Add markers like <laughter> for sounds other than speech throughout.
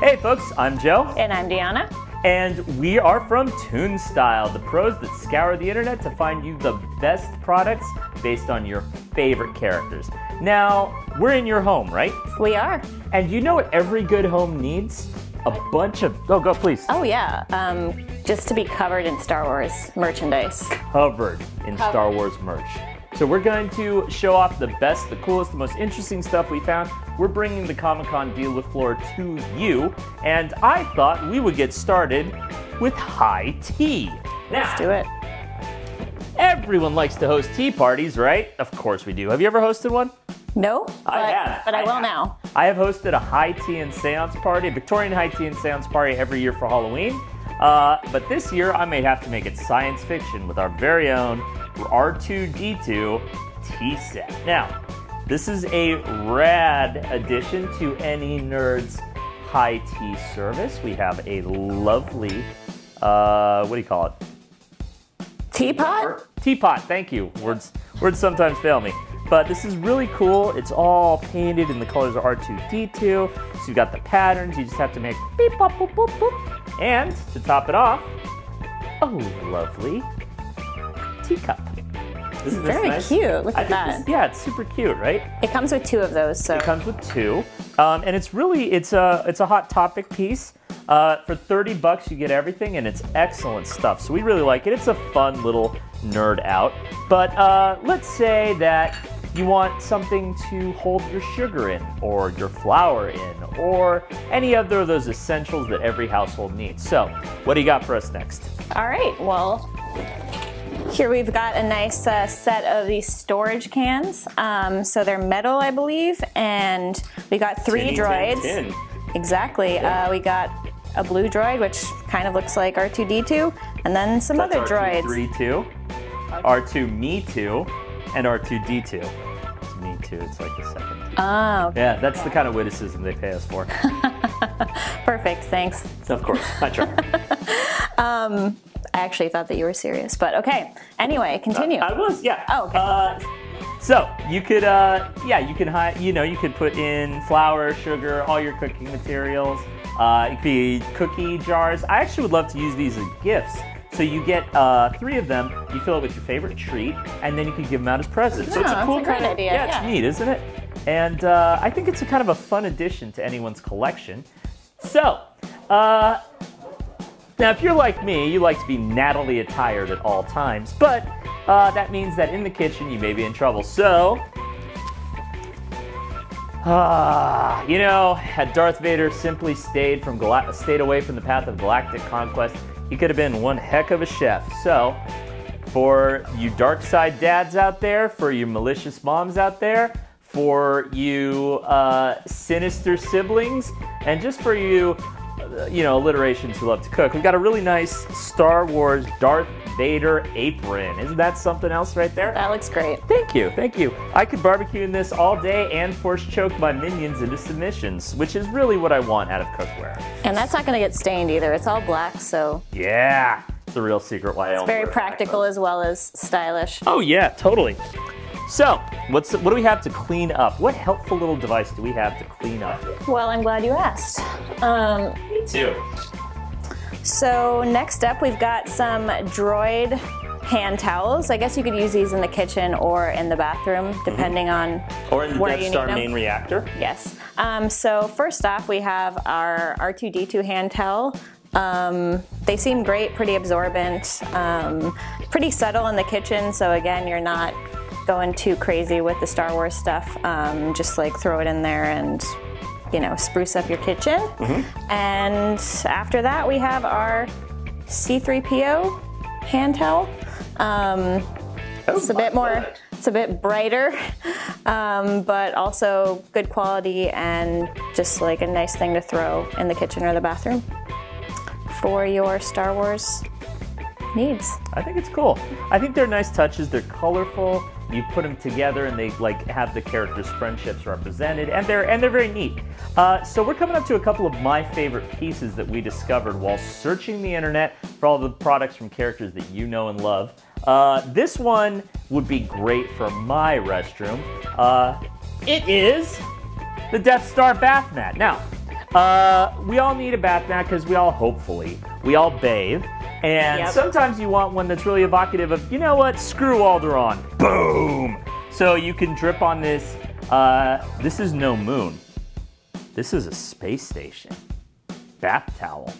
Hey folks, I'm Joe. And I'm Deanna. And we are from Toonstyle, the pros that scour the internet to find you the best products based on your favorite characters. Now, we're in your home, right? We are. And you know what every good home needs? A bunch of. Oh, go, please. Oh, yeah. Um, just to be covered in Star Wars merchandise. Covered in covered. Star Wars merch. So we're going to show off the best, the coolest, the most interesting stuff we found. We're bringing the Comic-Con deal with floor to you, and I thought we would get started with high tea. Now, Let's do it. Everyone likes to host tea parties, right? Of course we do. Have you ever hosted one? No, I but, have. But I, I will have. now. I have hosted a high tea and seance party, a Victorian high tea and seance party every year for Halloween. Uh, but this year I may have to make it science fiction with our very own R2D2 tea set. Now, this is a rad addition to any nerd's high tea service. We have a lovely, uh, what do you call it? Teapot? Teapot, thank you. Words, words sometimes fail me. But this is really cool. It's all painted and the colors are R2D2. So you've got the patterns. You just have to make beep, boop, boop, boop. And to top it off, a lovely teacup. This Isn't Very nice? cute. Look at that. This, yeah, it's super cute, right? It comes with two of those. So it comes with two, um, and it's really it's a it's a hot topic piece. Uh, for 30 bucks, you get everything, and it's excellent stuff. So we really like it. It's a fun little nerd out. But uh, let's say that you want something to hold your sugar in, or your flour in, or any other of those essentials that every household needs. So, what do you got for us next? All right. Well, here we've got a nice uh, set of these storage cans. Um, so they're metal, I believe, and we got three droids. Tin. Exactly. Yeah. Uh, we got a blue droid, which kind of looks like R2D2, and then some That's other droids. R2 R2 Me Too, and R2D2. Me Too. It's like the second. Oh. Okay. Yeah, that's the kind of witticism they pay us for. <laughs> Perfect. Thanks. Of course, I try. <laughs> um, I actually thought that you were serious, but okay. Anyway, continue. Uh, I was, yeah. Oh, okay. Uh, so you could, uh, yeah, you can, you know, you could put in flour, sugar, all your cooking materials. Uh, it could be cookie jars. I actually would love to use these as gifts. So you get uh, three of them. You fill it with your favorite treat, and then you can give them out as presents. So it's a cool a kind of idea. Yeah, it's neat, isn't it? And uh, I think it's a kind of a fun addition to anyone's collection. So, uh, now, if you're like me, you like to be nattily attired at all times, but uh, that means that in the kitchen you may be in trouble. So, ah, you know, had Darth Vader simply stayed from stayed away from the path of galactic conquest, he could have been one heck of a chef. So, for you dark side dads out there, for you malicious moms out there, for you uh, sinister siblings, and just for you you know, alliterations who love to cook. We've got a really nice Star Wars Darth Vader apron. Isn't that something else right there? That looks great. Thank you, thank you. I could barbecue in this all day and force choke my minions into submissions, which is really what I want out of cookware. And that's not gonna get stained either. It's all black, so. Yeah, it's a real secret why It's very practical as well as stylish. Oh yeah, totally. So, what's what do we have to clean up? What helpful little device do we have to clean up? Well, I'm glad you asked. Um, too. So next up, we've got some Droid hand towels. I guess you could use these in the kitchen or in the bathroom, depending mm-hmm. on or in the where Death you Star need them. main reactor. Yes. Um, so first off, we have our R2D2 hand towel. Um, they seem great, pretty absorbent, um, pretty subtle in the kitchen. So again, you're not going too crazy with the Star Wars stuff. Um, just like throw it in there and you know spruce up your kitchen. Mm-hmm. And after that, we have our C3PO hand towel. Um, Oh, it's a bit more. It's a bit brighter, <laughs> um, but also good quality and just like a nice thing to throw in the kitchen or the bathroom for your Star Wars needs. I think it's cool. I think they're nice touches. They're colorful. You put them together, and they like have the characters' friendships represented, and they're and they're very neat. Uh, so we're coming up to a couple of my favorite pieces that we discovered while searching the internet for all the products from characters that you know and love. Uh, this one would be great for my restroom. Uh, it is the Death Star bath mat. Now, Uh, we all need a bath mat because we all, hopefully, we all bathe. And Yep. sometimes you want one that's really evocative of, you know what, screw Alderaan. Boom! So you can drip on this. Uh, this is no moon. This is a space station. Bath towel.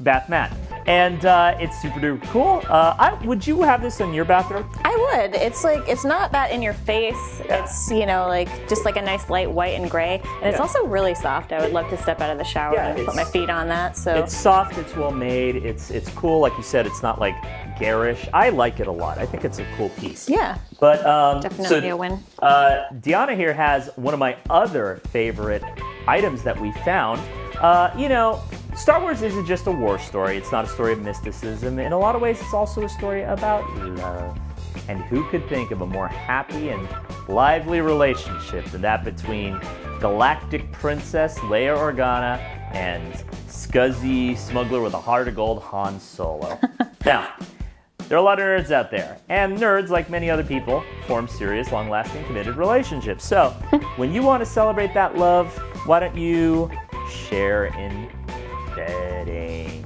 Bath mat. And uh, it's super duper cool. Uh, I, would you have this in your bathroom? I would. It's like it's not that in your face. Yeah. It's you know like just like a nice light white and gray, and it's Yeah. also really soft. I would love to step out of the shower Yeah, and put my feet on that. So It's soft, it's well made, it's it's cool. Like you said, it's not like garish. I like it a lot. I think it's a cool piece. yeah, But um, definitely so, a win. Uh, Deanna here has one of my other favorite items that we found. Uh, you know, Star Wars isn't just a war story. It's not a story of mysticism. In a lot of ways, it's also a story about love. And who could think of a more happy and lively relationship than that between Galactic Princess Leia Organa and scuzzy smuggler with a heart of gold Han Solo? <laughs> now, there are a lot of nerds out there, and nerds, like many other people, form serious, long lasting, committed relationships. So, <laughs> when you want to celebrate that love, why don't you share in bedding?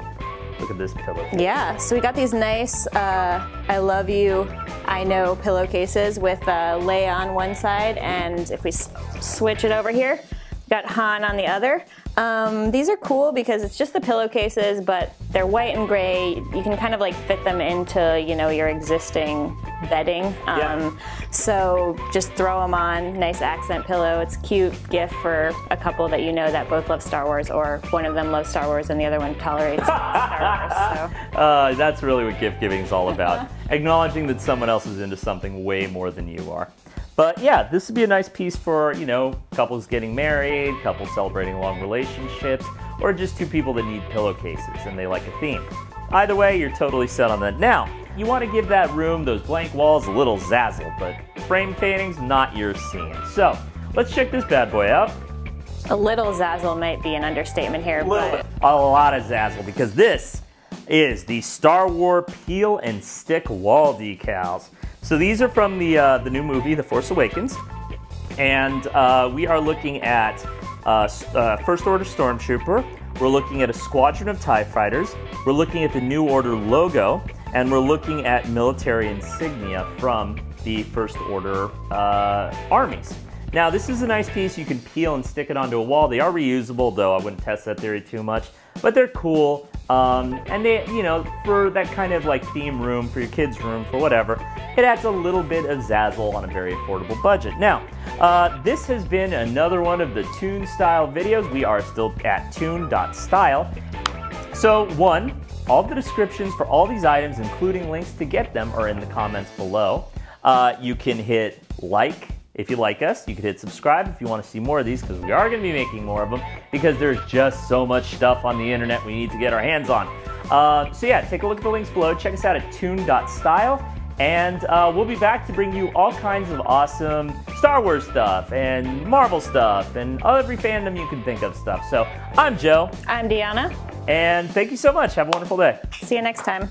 Look at this. Yeah, so we got these nice uh, I love you, I know pillowcases with uh, Leia on one side, and if we switch it over here, got Han on the other. Um, these are cool because it's just the pillowcases, but they're white and gray. You can kind of like fit them into you know your existing bedding. Um, Yeah. So just throw them on, nice accent pillow. It's a cute gift for a couple that you know that both love Star Wars, or one of them loves Star Wars and the other one tolerates Star Wars. So. <laughs> Uh, that's really what gift giving is all about. <laughs> Acknowledging that someone else is into something way more than you are. But yeah, this would be a nice piece for, you know, couples getting married, couples celebrating long relationships, or just two people that need pillowcases and they like a theme. Either way, you're totally set on that. Now, you want to give that room, those blank walls, a little zazzle, but frame paintings, not your scene. So, let's check this bad boy out. A little zazzle might be an understatement here, little but. A lot of zazzle because this is the Star Wars peel and stick wall decals. So these are from the uh, the new movie, The Force Awakens, and uh, we are looking at uh, uh, First Order Stormtrooper. We're looking at a squadron of Tie Fighters. We're looking at the New Order logo, and we're looking at military insignia from the First Order uh, armies. Now, this is a nice piece. You can peel and stick it onto a wall. They are reusable, though I wouldn't test that theory too much. But they're cool. Um, and they, you know, for that kind of like theme room, for your kids' room, for whatever, it adds a little bit of zazzle on a very affordable budget. Now, uh, this has been another one of the Toon Style videos. We are still at toon.style. So, one, all the descriptions for all these items, including links to get them, are in the comments below. Uh, you can hit like if you like us. You can hit subscribe if you want to see more of these, because we are going to be making more of them, because there's just so much stuff on the internet we need to get our hands on. Uh, so, yeah, take a look at the links below. Check us out at toon.style. And uh, we'll be back to bring you all kinds of awesome Star Wars stuff and Marvel stuff and every fandom you can think of stuff. So I'm Joe. I'm Deanna. And thank you so much. Have a wonderful day. See you next time.